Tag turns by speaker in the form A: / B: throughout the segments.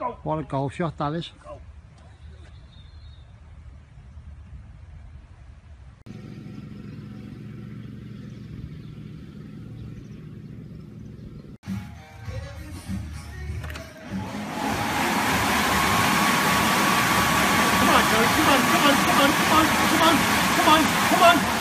A: Go.
B: What a golf shot that is.
A: Come on. Come on, come on, come on, come on, come on, come on, come on.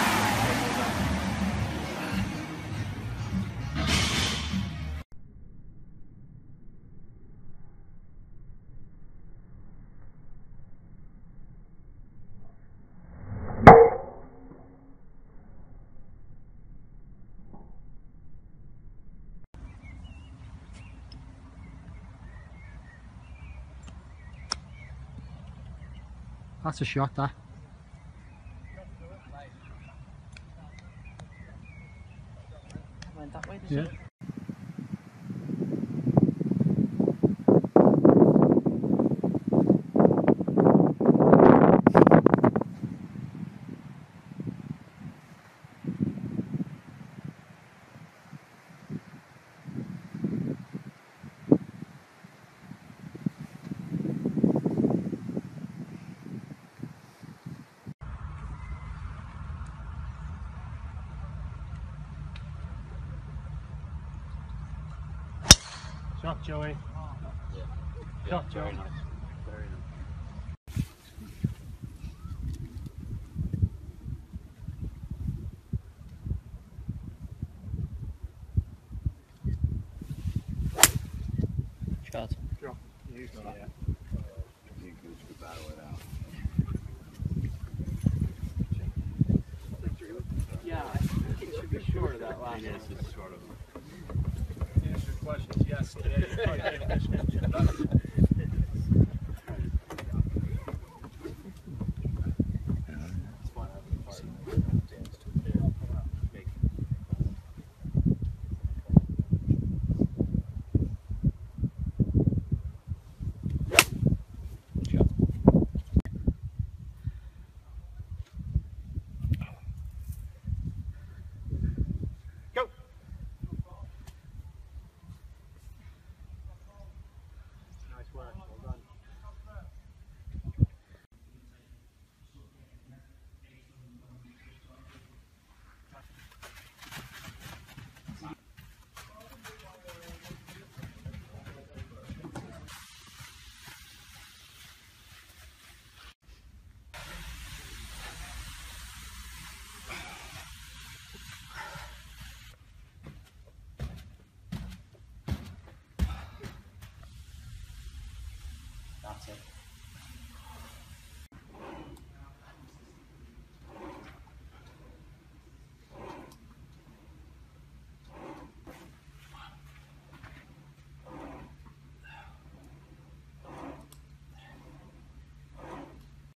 B: That's a shot that.
C: Went that way,
B: Yeah.
A: Shot, Joey. Shot, Joey.
C: Shot. Yeah, I think it should be short of that last
D: Yes, it's sort of.
A: Answer your questions, yes,
C: It.